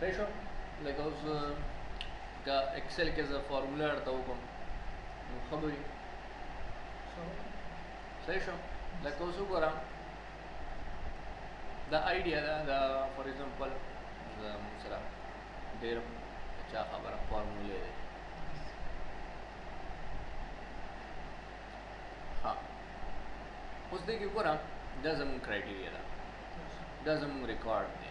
صحیح شو لکه اوس که ایکسل کې زه فارموله ورته وکړم نو ښه به وي صحیح شو لکه اوس وګوره دا آیډیا ده دا فار ایگزامپل زموږ سره ډېر چا خبره فارموله دی ها اوس دې کې ګوره دا زموږ کرایټیریا ده دا زموږ ریکارډ دی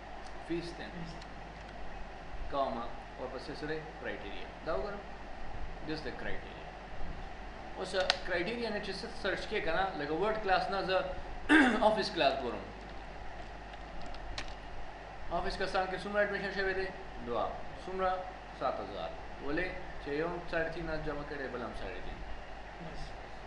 فی سټینډرز کاما ورپسې سره کرایټیریا دا وګورئ دس د کرایټیریا اوس کرایټیریا نه چې سرچ کې کنه لکه ورډ کلاس نه زه افیس کلاس ګورم افیس کسان کې څومره اډمیشن شوی دی دوا څومره 7000 ولې چې یو ساړه تین جمع کړي بل هم ساړه تین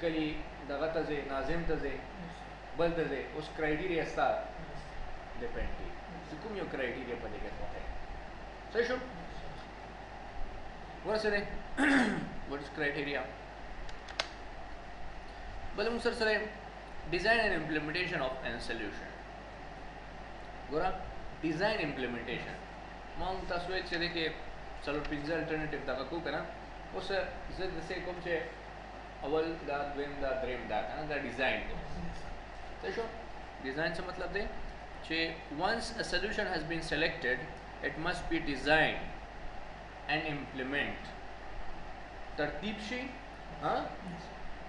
کلی دغه ته ځې ناظم ته ځې بل ته ځې اوس کرایټیریا ستا ډیپینډ کوي چې کوم یو کرایټیریا په دې کې خوښه صحیح شو ورسره وټس کرایټیریا بل موږ سره سره ډیزاین اینڈ امپلیمنټیشن اف ان سولوشن ګوره ډیزاین امپلیمنټیشن ما تاسو ویل چې دغه څلور پنځه الټرنیټیو دغه کو کنه اوس زه د څه کوم چې اول دا دویم دا دریم دا کنه دا ډیزاین دی څه شو ډیزاین څه مطلب دی چې once a solution has been selected it must be designed and implement ترتیب شي ها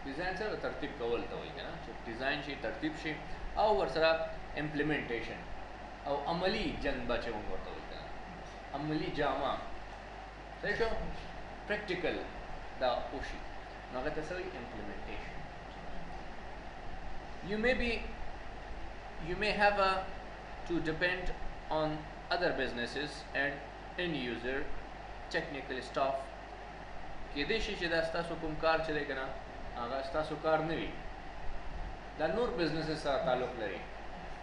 ډیزاین سره ترتیب کول ته وایي کنه چې ډیزاین شي ترتیب شي او ورسره امپلیمنټیشن او عملی جنبه چې موږ ورته وایي عملی جامه صحیح شو پریکټیکل دا وشي نو هغه ته څه وایي امپلیمنټیشن you may be you may have a to depend on other businesses and end user technical staff کې دې شي چې دا ستاسو کوم کار چې دی کنه هغه ستاسو کار نه وي دا نور بزنس سره تعلق لري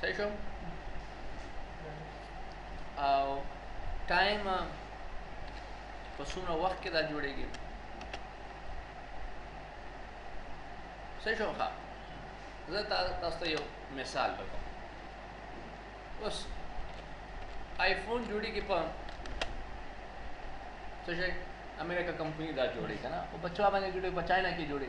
صحیح شو او ټایم په څومره وخت کې دا جوړیږي صحیح شو ښه زه تاسو ته یو مثال وکم اوس آیفون جوړیږي په څه شي امریکا کمپنی دا جوړي کنه او بچا باندې جوړي په چاینا کې جوړي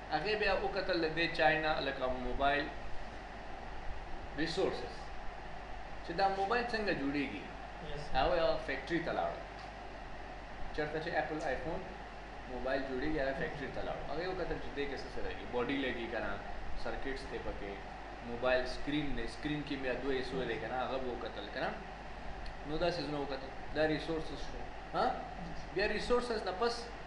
هغې بیا وکتل د دې چاینا لکه موبایل ریسورسز چې دا موبایل څنګه جوړیږي هغه یو فیکټری ته لاړ چرته چې اپل آیفون موبایل جوړیږي هغه فیکټری ته لاړ هغه یو کتل چې دې کې څه سره دی باډي لګي کنه سرکټس ته پکې موبایل سکرین دی سکرین کې بیا دوه ایسو دی کنه هغه وو کتل کنه نو دا سيزونه وکتل دا ریسورسز شو ها بیا ریسورسز نه پس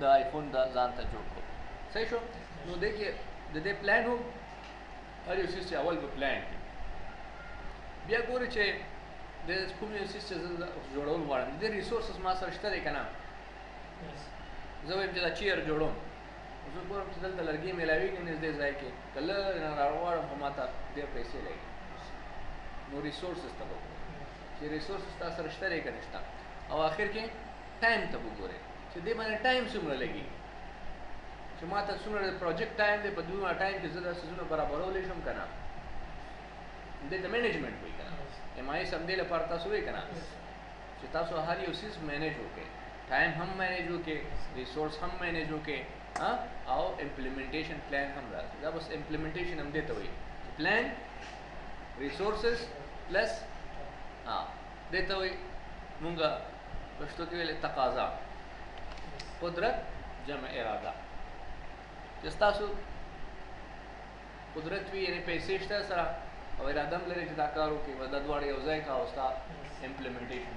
د آیفون د ځان ته جوړ کړو صحیح شو نو دې کې د دې پلان هم هر یو سیس اول په پلان کې بیا ګوري چې د کوم یو سیس چې جوړول غواړم د ریسورسز ما سره شته دی کنه زه وایم چې دا چیر جوړوم زه ګورم چې دلته لرګي ملاویږي نږدې ځای کې کله نه راغواړم خو ما ته ډېر پیسې لګي نو ریسورسز ته وګورم چې ریسورسز تا سره شته دی که نشته او آخر کې ټایم ته وګورئ چې دې باندې ټایم څومره لګي چې ما ته څومره د پروجیکټ ټایم دی په دومره ټایم کې زه دا څیزونه برابرولی شم که نه دې ته مینجمنټ وایي که نه ایم آی ایس همدې لپاره تاسو وایي که نه چې تاسو هر یو څیز مینج وکړئ ټایم هم مینج وکړئ ریسورس هم مینج وکړئ او امپلیمنټیشن پلان هم راځي دا بس امپلیمنټیشن هم دې ته وایي پلان ریسورسز پلس دې ته وایي مونږه پښتو کې ویلې تقاضا قدرت جمع اراده چې ستاسو قدرت وي یعنې پیسې شته سره او اراده هم لري چې دا کار وکړي دا دواړه یو ځای کا او ستا امپلیمنټېشن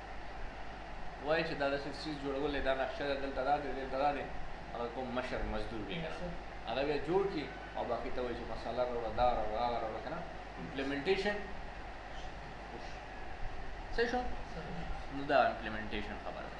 وایي چې دا د سیس جوړول دا نقشه ده دلته دا دی دلته دا دی هغه کوم مشر مزدور وي کنه هغه بیا جوړ کړي او باقي ته وایي چې مساله راوړه دا راوړه هغه راوړه کنه امپلیمنټیشن څه شو نو دا امپلیمنټیشن خبره ده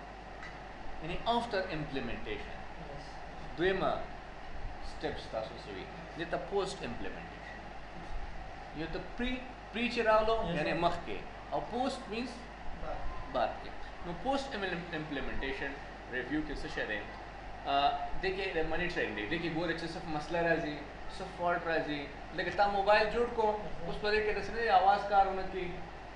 یعنی افټر امپلیمنټیشن دویمه سټیپس تاسو سوي د ته پوسټ امپلیمنټیشن یو ته پری پری چې راغلو یعنی مخکې او پوسټ مینس بعد کې نو پوسټ امپلیمنټیشن ریویو کې څه شته دغه د منی ټرینډ دی دغه ګوره چې صف مسله راځي صف فالټ راځي لکه تا موبایل جوړ کو اوس په دې کې د سړي आवाज کارونه کوي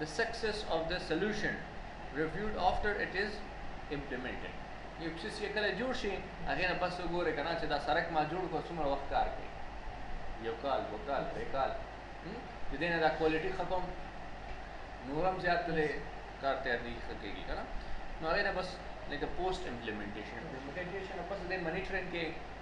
The success of the solution reviewed after it is implemented. یو څه چې کله جوړ شي هغه نه پس وګوره کنه چې دا سرک ما جوړ کو څومره وخت کار کوي یو کال دو کال درې کال د دې نه دا کوالټي ختم نورم زیات لري کار ته دی خکېږي کنه نو هغه نه بس لکه پوسټ امپلیمنټیشن امپلیمنټیشن پس د منیټرینګ کې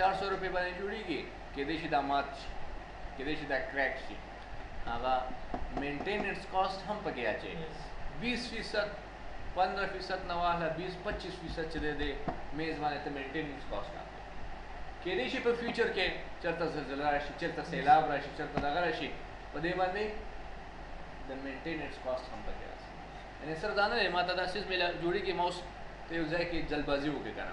400 روپے باندې جوړیږي کې دې شي دا مات شي کې دې شي دا کریک شي هغه مینټیننس کاست هم پکې اچي 20 فیصد 15 فیصد نه والا 20 25 فیصد چې دې میز باندې ته مینټیننس کاست راځي کې دې شي په فیوچر کې چرته زلزلہ راشي چرته سیلاب راشي چرته دغه راشي په دې باندې د مینټیننس کاست هم پکې راځي یعنی سر دا نه ما ته دا سیس مل جوړیږي موس ته یو ځای کې جلبازي وکړي کنه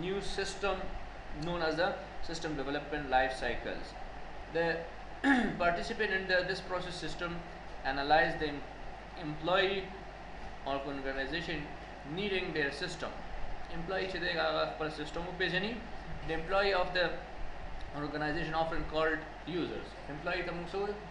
new system known as the system development life cycles. The participant in the, this process system analyze the employee or organization needing their system. Employee چې دی هغه خپل سیستم The employee of the organization often called users. Employee ته موږ څه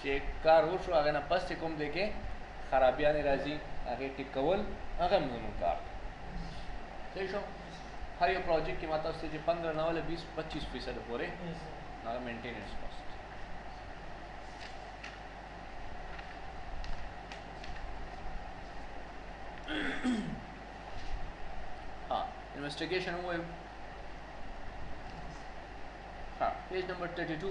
چې کار وشو هغه نه پس چې کوم دی کې خرابیانې راځي هغه ټیک کول هغه هم زموږ کار دی صحیح شو هر یو پروجیکټ کې ماته څه چې 15 نه ولا 20 25 فیصد پورې هغه مینټیننس کاست ها انویسټیګیشن وایو ها پیج نمبر 32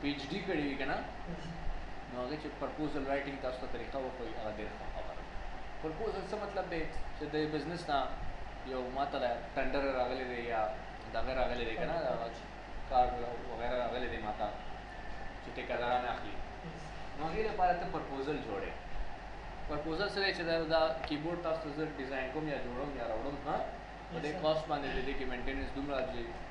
پی ایچ ډی کړی وی کنه نو هغه چې پرپوزل رائټینګ تاسو ته طریقه وکوي هغه ډیر خبره پرپوزل څه مطلب دی چې د بزنس نه یو ماته ټندر راغلی دی یا دغه راغلی دی کنه کار وغیرہ راغلی دی ماته چې ټیکاداران اخلي نو هغه لپاره ته پرپوزل جوړې پرپوزل سره چې دا دا کیبورډ تاسو زه ډیزاین کوم یا جوړوم یا راوړم ها په دې کاست باندې دې کې مینټیننس دومره راځي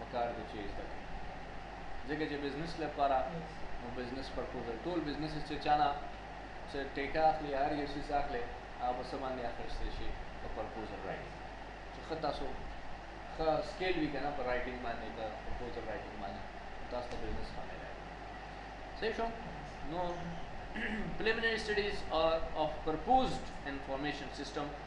پکار دی چې زده کړي ځکه چې بزنس لپاره نو بزنس پرپوزل ټول بزنس چې چانه چې ټیکا اخلي هر یو شي اخلي هغه په څه باندې اخیستل شي په پرپوزل رائټینګ چې ښه تاسو ښه سکیل وي که نه په رائټینګ باندې په پرپوزل رائټینګ باندې تاسو ته بزنس ښه میلاوي صحیح شو نو preliminary studies are of proposed information system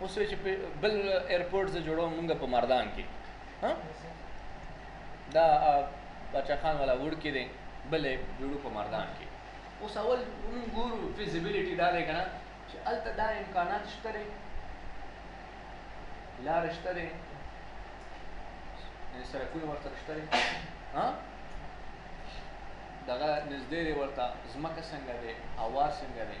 اوس چې په بل ایرپورټ زه جوړوم مونږ په مردان کې ها دا بچا خان والا وړ کې دی بل جوړو په مردان کې اوس اول مونږ ګورو فیزیبিলিټی دا دی کنه چې الته دا امکانات شته لري لار شته لري نه سره کوی ورته شته لري ها دغه نږدې ورته زمکه څنګه دی هوا څنګه دی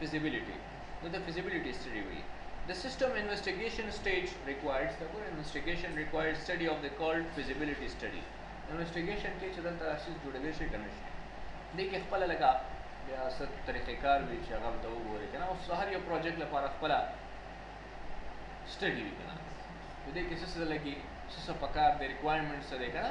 فیزیبیلیټي نو د فیزیبیلیټي سټډي وي The system investigation stage requires the good investigation requires study of the called feasibility study. Investigation کې چې دلته راشي جوړېدل شي کنه شي. دې کې خپل لګا بیا ست طریقې کار وی چې هغه ته وګوري کنه اوس هر یو پروجیکټ لپاره خپل سټډي وی کنه. دې کې څه څه لګي څه څه پکار د ریکوایرمنټس سره کنه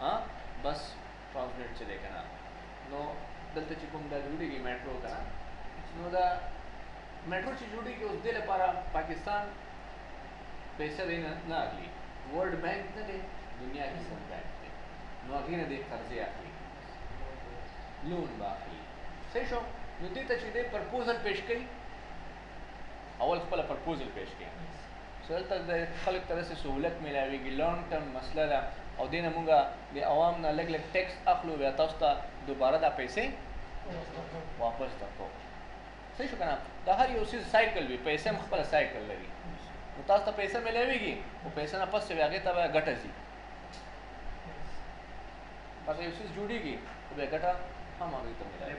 ها بس ټرانسلیټ چې دی که نه نو دلته چې کوم دا جوړېږي میټرو که نه نو دا میټرو چې جوړېږي اوس دې لپاره پاکستان پیسې دی نه نه اخلي ورلډ بانک نه دی دنیا کې سم بانک دی نو هغې نه دې قرضې اخلي لون به اخلي صحیح شو نو دې ته چې دې پرپوزل پیش کوي اول خپل پرپوزل پیش کړئ چې دلته د خلک ته داسې سهولت میلاویږي لانګ ټرم مسله ده او دې نه موږ د عوام نه لږ لږ ټیکس اخلو بیا تاسو ته دوباره دا پیسې واپس درکوو صحیح شو که نه دا هر یو څیز سایکل وي پیسې هم خپله سایکل لري نو تاسو ته پیسې میلاویږي او پیسې نه پس بیا هغې ته بیا ګټه ځي هغه یو څیز جوړیږي خو بیا ګټه هم هغوی ته میلاویږي